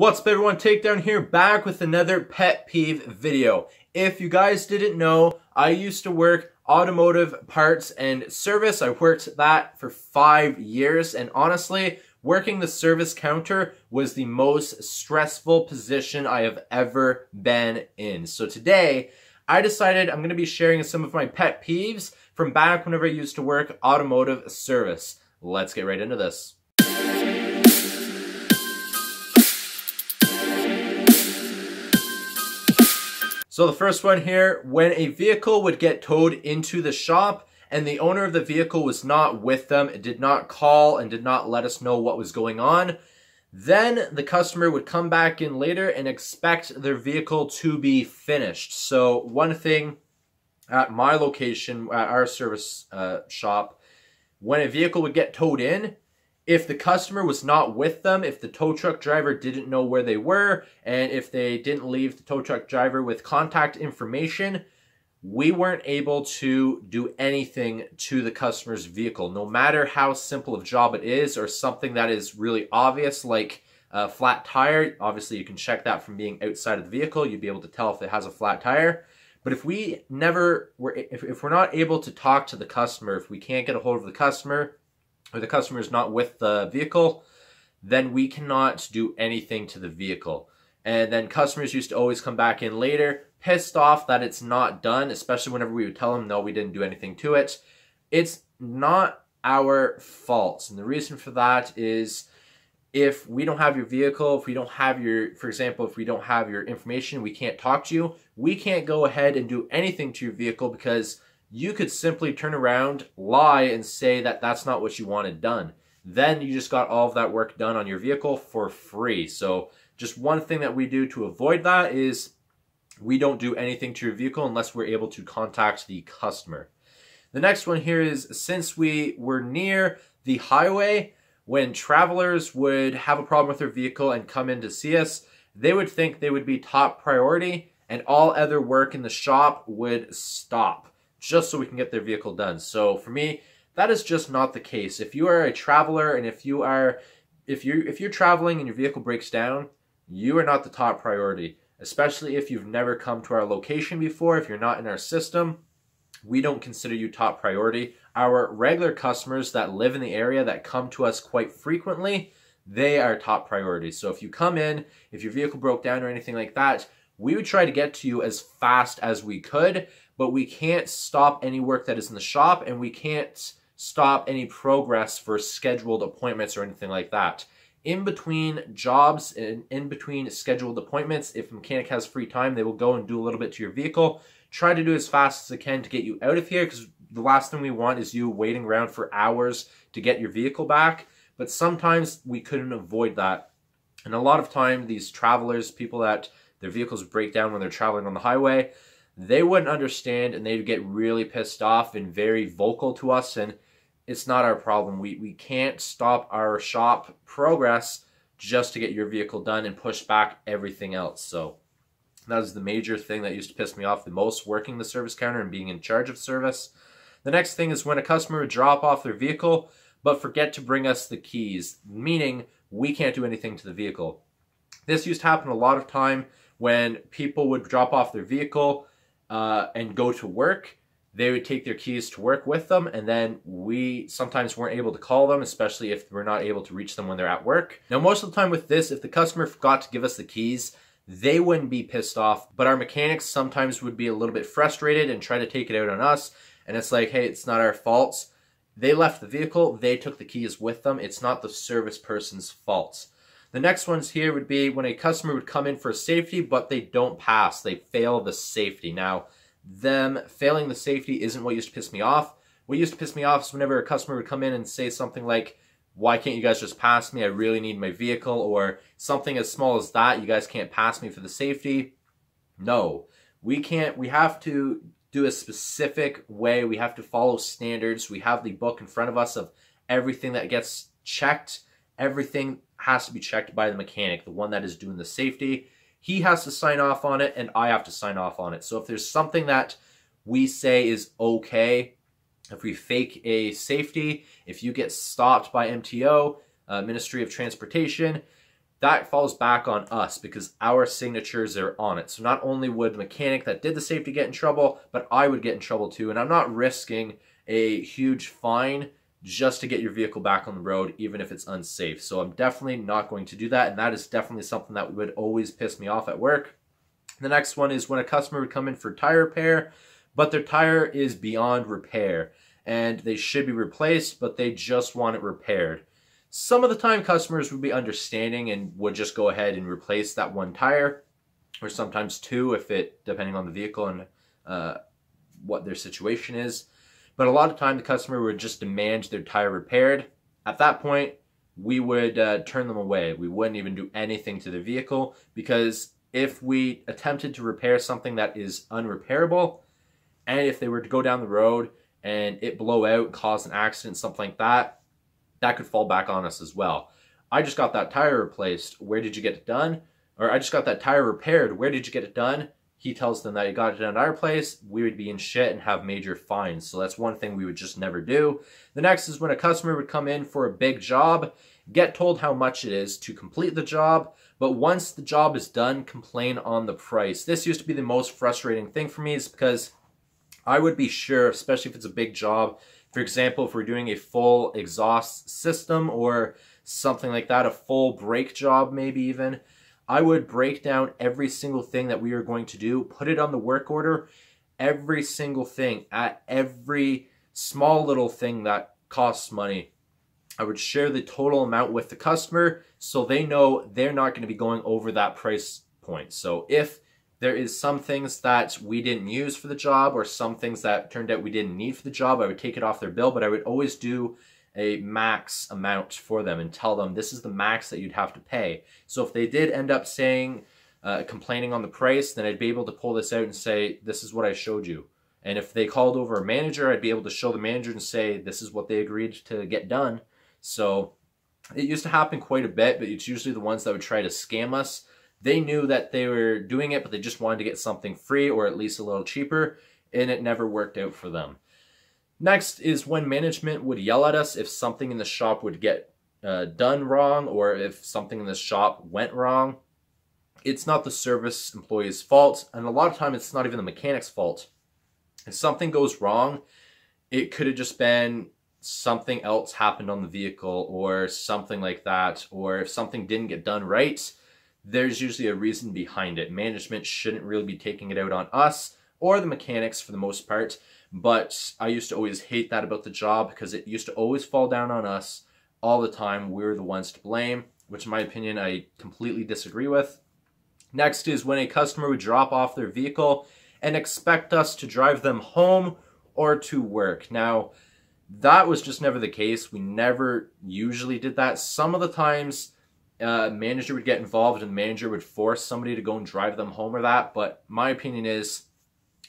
What's up everyone, Takedown here, back with another pet peeve video. If you guys didn't know, I used to work automotive parts and service. I worked that for five years and honestly, working the service counter was the most stressful position I have ever been in. So today, I decided I'm going to be sharing some of my pet peeves from back whenever I used to work automotive service. Let's get right into this. So the first one here, when a vehicle would get towed into the shop and the owner of the vehicle was not with them, it did not call and did not let us know what was going on, then the customer would come back in later and expect their vehicle to be finished. So one thing at my location, at our service uh, shop, when a vehicle would get towed in, if the customer was not with them, if the tow truck driver didn't know where they were, and if they didn't leave the tow truck driver with contact information, we weren't able to do anything to the customer's vehicle, no matter how simple of job it is or something that is really obvious, like a flat tire. Obviously, you can check that from being outside of the vehicle. You'd be able to tell if it has a flat tire. But if we never were, if, if we're not able to talk to the customer, if we can't get a hold of the customer, or the customer is not with the vehicle, then we cannot do anything to the vehicle. And then customers used to always come back in later, pissed off that it's not done, especially whenever we would tell them, no, we didn't do anything to it. It's not our fault. And the reason for that is if we don't have your vehicle, if we don't have your, for example, if we don't have your information, we can't talk to you, we can't go ahead and do anything to your vehicle because you could simply turn around, lie, and say that that's not what you wanted done. Then you just got all of that work done on your vehicle for free. So just one thing that we do to avoid that is we don't do anything to your vehicle unless we're able to contact the customer. The next one here is since we were near the highway, when travelers would have a problem with their vehicle and come in to see us, they would think they would be top priority and all other work in the shop would stop just so we can get their vehicle done. So for me, that is just not the case. If you are a traveler and if you are if you if you're traveling and your vehicle breaks down, you are not the top priority, especially if you've never come to our location before, if you're not in our system, we don't consider you top priority. Our regular customers that live in the area that come to us quite frequently, they are top priority. So if you come in, if your vehicle broke down or anything like that, we would try to get to you as fast as we could, but we can't stop any work that is in the shop and we can't stop any progress for scheduled appointments or anything like that. In between jobs and in between scheduled appointments, if a mechanic has free time, they will go and do a little bit to your vehicle. Try to do as fast as they can to get you out of here because the last thing we want is you waiting around for hours to get your vehicle back. But sometimes we couldn't avoid that. And a lot of time, these travelers, people that their vehicles break down when they're traveling on the highway, they wouldn't understand and they'd get really pissed off and very vocal to us. And it's not our problem. We, we can't stop our shop progress just to get your vehicle done and push back everything else. So that is the major thing that used to piss me off the most working the service counter and being in charge of service. The next thing is when a customer would drop off their vehicle but forget to bring us the keys, meaning we can't do anything to the vehicle. This used to happen a lot of time when people would drop off their vehicle uh, and go to work, they would take their keys to work with them, and then we sometimes weren't able to call them, especially if we're not able to reach them when they're at work. Now, most of the time with this, if the customer forgot to give us the keys, they wouldn't be pissed off, but our mechanics sometimes would be a little bit frustrated and try to take it out on us. And it's like, hey, it's not our fault. They left the vehicle, they took the keys with them. It's not the service person's fault. The next ones here would be when a customer would come in for safety, but they don't pass. They fail the safety. Now, them failing the safety isn't what used to piss me off. What used to piss me off is whenever a customer would come in and say something like, why can't you guys just pass me? I really need my vehicle. Or something as small as that. You guys can't pass me for the safety. No, we can't. We have to do a specific way. We have to follow standards. We have the book in front of us of everything that gets checked. Everything has to be checked by the mechanic, the one that is doing the safety. He has to sign off on it, and I have to sign off on it. So if there's something that we say is okay, if we fake a safety, if you get stopped by MTO, uh, Ministry of Transportation, that falls back on us because our signatures are on it. So not only would the mechanic that did the safety get in trouble, but I would get in trouble too. And I'm not risking a huge fine just to get your vehicle back on the road, even if it's unsafe. So I'm definitely not going to do that. And that is definitely something that would always piss me off at work. The next one is when a customer would come in for tire repair, but their tire is beyond repair and they should be replaced, but they just want it repaired. Some of the time customers would be understanding and would just go ahead and replace that one tire or sometimes two if it depending on the vehicle and uh, what their situation is. But a lot of time the customer would just demand their tire repaired. At that point, we would uh, turn them away. We wouldn't even do anything to the vehicle because if we attempted to repair something that is unrepairable, and if they were to go down the road and it blow out, cause an accident, something like that, that could fall back on us as well. I just got that tire replaced. Where did you get it done? Or I just got that tire repaired. Where did you get it done? He tells them that he got it at our place. We would be in shit and have major fines. So that's one thing we would just never do. The next is when a customer would come in for a big job, get told how much it is to complete the job, but once the job is done, complain on the price. This used to be the most frustrating thing for me is because I would be sure, especially if it's a big job, for example, if we're doing a full exhaust system or something like that, a full brake job maybe even, I would break down every single thing that we are going to do, put it on the work order, every single thing, at every small little thing that costs money. I would share the total amount with the customer so they know they're not going to be going over that price point. So if there is some things that we didn't use for the job or some things that turned out we didn't need for the job. I would take it off their bill, but I would always do a max amount for them and tell them this is the max that you'd have to pay. So if they did end up saying, uh, complaining on the price, then I'd be able to pull this out and say, this is what I showed you. And if they called over a manager, I'd be able to show the manager and say, this is what they agreed to get done. So it used to happen quite a bit, but it's usually the ones that would try to scam us they knew that they were doing it, but they just wanted to get something free or at least a little cheaper, and it never worked out for them. Next is when management would yell at us if something in the shop would get uh, done wrong or if something in the shop went wrong. It's not the service employee's fault, and a lot of time it's not even the mechanic's fault. If something goes wrong, it could have just been something else happened on the vehicle or something like that, or if something didn't get done right, there's usually a reason behind it. Management shouldn't really be taking it out on us or the mechanics for the most part, but I used to always hate that about the job because it used to always fall down on us all the time. We are the ones to blame, which in my opinion I completely disagree with. Next is when a customer would drop off their vehicle and expect us to drive them home or to work. Now, that was just never the case. We never usually did that. Some of the times uh, manager would get involved and the manager would force somebody to go and drive them home or that. But my opinion is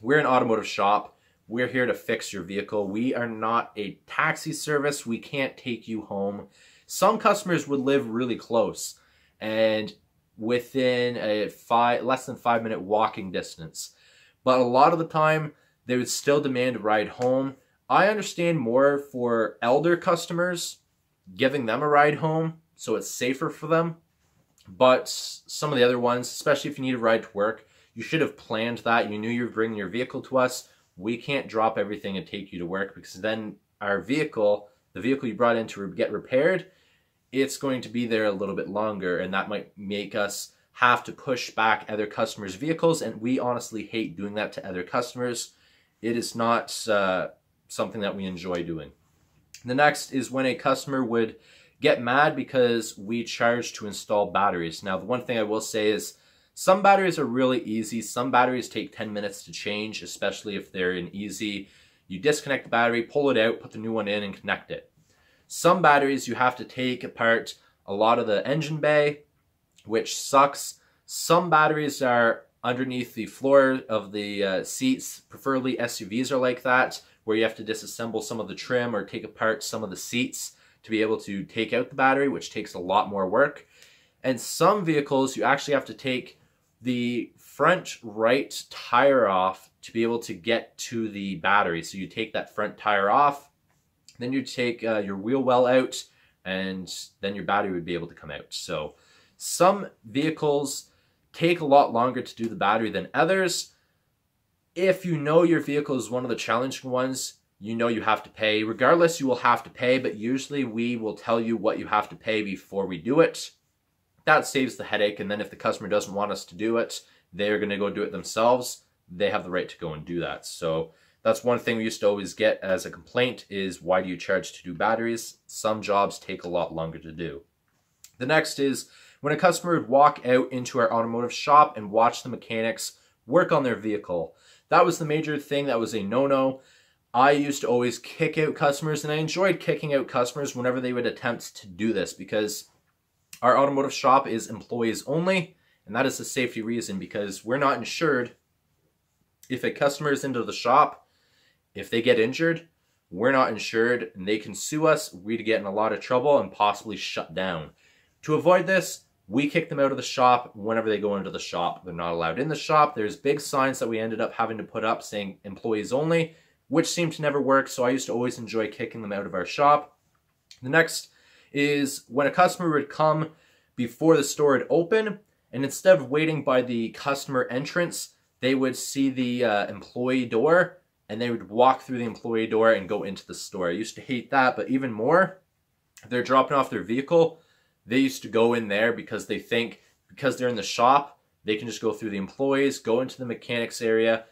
we're an automotive shop. We're here to fix your vehicle. We are not a taxi service. We can't take you home. Some customers would live really close and within a five less than five minute walking distance. But a lot of the time they would still demand a ride home. I understand more for elder customers giving them a ride home so it's safer for them. But some of the other ones, especially if you need a ride to work, you should have planned that. You knew you were bringing your vehicle to us. We can't drop everything and take you to work because then our vehicle, the vehicle you brought in to get repaired, it's going to be there a little bit longer and that might make us have to push back other customers' vehicles and we honestly hate doing that to other customers. It is not uh, something that we enjoy doing. The next is when a customer would get mad because we charge to install batteries. Now, the one thing I will say is some batteries are really easy. Some batteries take 10 minutes to change, especially if they're in easy. You disconnect the battery, pull it out, put the new one in, and connect it. Some batteries you have to take apart a lot of the engine bay, which sucks. Some batteries are underneath the floor of the uh, seats. Preferably SUVs are like that, where you have to disassemble some of the trim or take apart some of the seats to be able to take out the battery, which takes a lot more work. And some vehicles, you actually have to take the front right tire off to be able to get to the battery. So you take that front tire off, then you take uh, your wheel well out, and then your battery would be able to come out. So Some vehicles take a lot longer to do the battery than others. If you know your vehicle is one of the challenging ones, you know you have to pay. Regardless, you will have to pay, but usually we will tell you what you have to pay before we do it. That saves the headache, and then if the customer doesn't want us to do it, they're going to go do it themselves. They have the right to go and do that. So that's one thing we used to always get as a complaint is why do you charge to do batteries? Some jobs take a lot longer to do. The next is when a customer would walk out into our automotive shop and watch the mechanics work on their vehicle. That was the major thing that was a no-no. I used to always kick out customers and I enjoyed kicking out customers whenever they would attempt to do this because our automotive shop is employees only and that is a safety reason because we're not insured. If a customer is into the shop, if they get injured, we're not insured and they can sue us. We'd get in a lot of trouble and possibly shut down. To avoid this, we kick them out of the shop whenever they go into the shop. They're not allowed in the shop. There's big signs that we ended up having to put up saying employees only which seemed to never work, so I used to always enjoy kicking them out of our shop. The next is when a customer would come before the store would open, and instead of waiting by the customer entrance, they would see the uh, employee door, and they would walk through the employee door and go into the store. I used to hate that, but even more, if they're dropping off their vehicle, they used to go in there because they think because they're in the shop, they can just go through the employees, go into the mechanics area,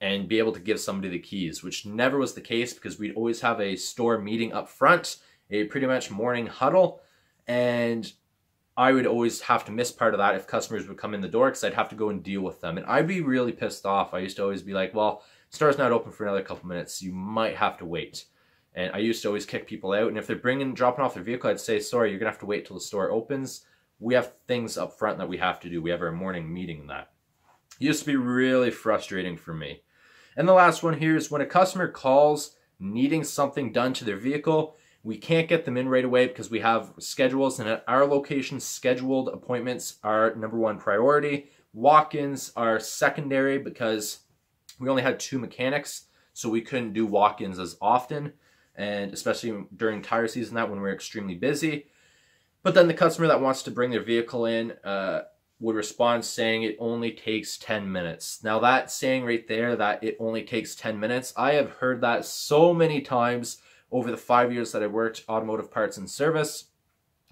and be able to give somebody the keys, which never was the case because we'd always have a store meeting up front, a pretty much morning huddle, and I would always have to miss part of that if customers would come in the door because I'd have to go and deal with them. And I'd be really pissed off. I used to always be like, well, store's not open for another couple minutes. You might have to wait. And I used to always kick people out. And if they're bringing, dropping off their vehicle, I'd say, sorry, you're going to have to wait till the store opens. We have things up front that we have to do. We have our morning meeting and that. It used to be really frustrating for me. And the last one here is when a customer calls needing something done to their vehicle, we can't get them in right away because we have schedules and at our location, scheduled appointments are number one priority. Walk-ins are secondary because we only had two mechanics, so we couldn't do walk-ins as often, and especially during tire season that when we're extremely busy. But then the customer that wants to bring their vehicle in, uh, would respond saying it only takes 10 minutes. Now that saying right there that it only takes 10 minutes, I have heard that so many times over the five years that I worked automotive parts and service.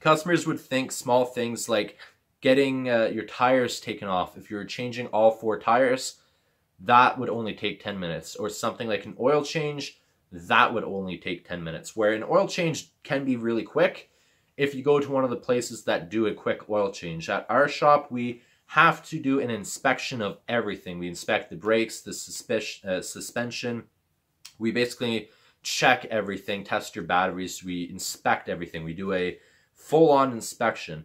Customers would think small things like getting uh, your tires taken off. If you're changing all four tires, that would only take 10 minutes. Or something like an oil change, that would only take 10 minutes. Where an oil change can be really quick, if you go to one of the places that do a quick oil change. At our shop, we have to do an inspection of everything. We inspect the brakes, the uh, suspension. We basically check everything, test your batteries. We inspect everything. We do a full-on inspection.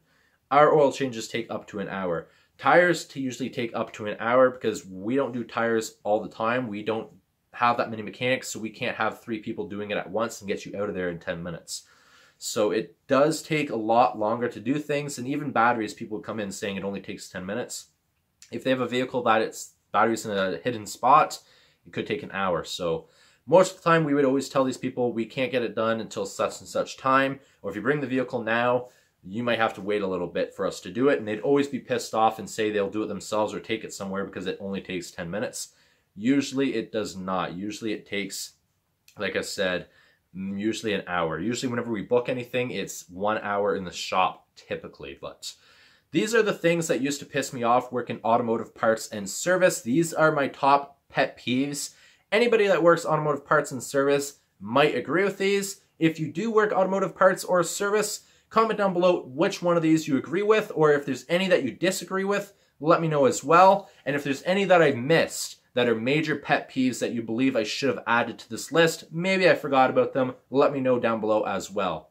Our oil changes take up to an hour. Tires to usually take up to an hour because we don't do tires all the time. We don't have that many mechanics, so we can't have three people doing it at once and get you out of there in 10 minutes. So it does take a lot longer to do things, and even batteries, people come in saying it only takes 10 minutes. If they have a vehicle that its battery's in a hidden spot, it could take an hour. So most of the time we would always tell these people we can't get it done until such and such time, or if you bring the vehicle now, you might have to wait a little bit for us to do it. And they'd always be pissed off and say they'll do it themselves or take it somewhere because it only takes 10 minutes. Usually it does not. Usually it takes, like I said, mm, usually an hour. Usually whenever we book anything, it's one hour in the shop typically, but these are the things that used to piss me off working automotive parts and service. These are my top pet peeves. Anybody that works automotive parts and service might agree with these. If you do work automotive parts or service, comment down below which one of these you agree with, or if there's any that you disagree with, let me know as well. And if there's any that I missed, that are major pet peeves that you believe I should have added to this list. Maybe I forgot about them. Let me know down below as well.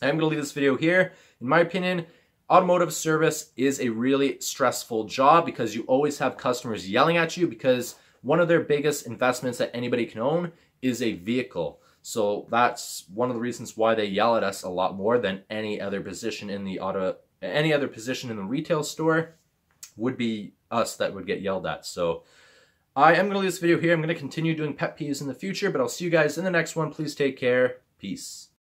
I'm to leave this video here. In my opinion, automotive service is a really stressful job because you always have customers yelling at you because one of their biggest investments that anybody can own is a vehicle. So that's one of the reasons why they yell at us a lot more than any other position in the auto any other position in the retail store would be us that would get yelled at. So I am going to leave this video here. I'm going to continue doing pet peeves in the future, but I'll see you guys in the next one. Please take care. Peace.